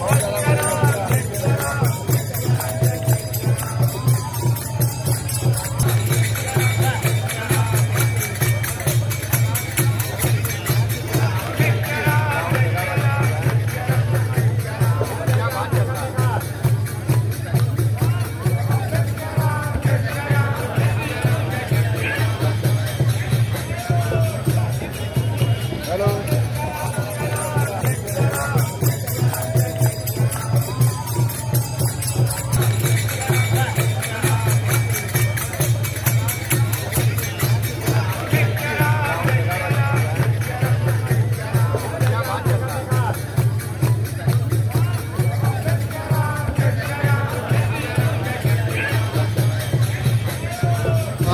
Olha.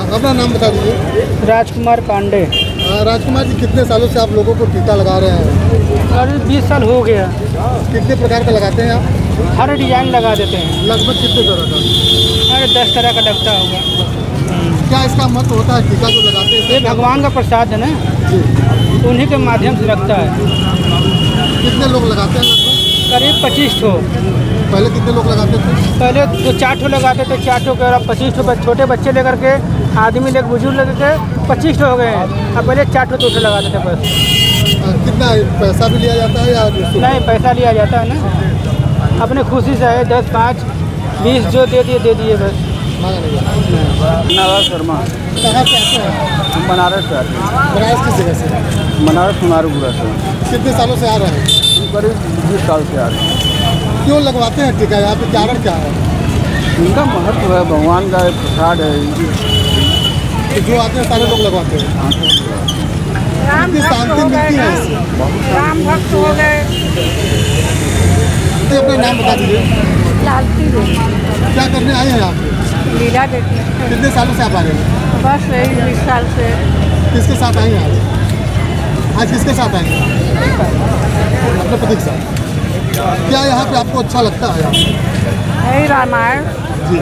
अपना नाम बता दीजिए। राजकुमार पांडे राजकुमार जी कितने सालों से आप लोगों को टीका लगा रहे हैं? अरे बीस साल हो गया। कितने प्रकार का लगाते हैं आप? हर डिज़ाइन लगा देते हैं। लगभग कितने तरह का? अरे दस तरह का लगता होगा। क्या इसका मत होता है टीका जो लगाते हैं? ये भगवान का प्रसाद है ना? उन्हीं के माध्यम से लगता है। कितने लोग लगाते हैं? करीब पच्चीस ठो। पहले कितने लोग लगाते थे? पहले तो चार ठो लगाते थे चार ठो के और अब पच्चीस ठो छोटे बच्चे लेकर के आदमी लेकर बुज़ुर्ग लेकर के पच्चीस हो गए हैं। अब पहले चार ठो दो ठो लगाते थे बस। कितना पैसा भी लिया जाता है या? नहीं पैसा लिया जाता है ना। अपने खुशी से है दस पाँच बीस जो दे दिए दे दिए बस। नवाज़ शर्मा। कहाँ से आते हैं? बनारस से बनारस किस जगह से? बनारस कुमारूपुरा से। कितने सालों से आ रहे हैं? करीब बीस साल से आ रहे हैं। क्यों लगवाते हैं टीका? यहाँ पे कारण क्या है? इनका महत्व है भगवान का एक प्रसाद है जो आते हैं सारे लोग लगवाते हैं। शांति मिलती है। इससे राम भक्त हो गए। ये अपना नाम बता दीजिए। लालती क्या करने आए हैं आप? लीला देखने कितने सालों से आप आ रहे हैं? बस यही बीस साल से। किसके साथ आए हैं आज आज किसके साथ आई हैं? अपने पति के साथ। क्या यहाँ पे आपको अच्छा लगता है? यही रामायण। जी।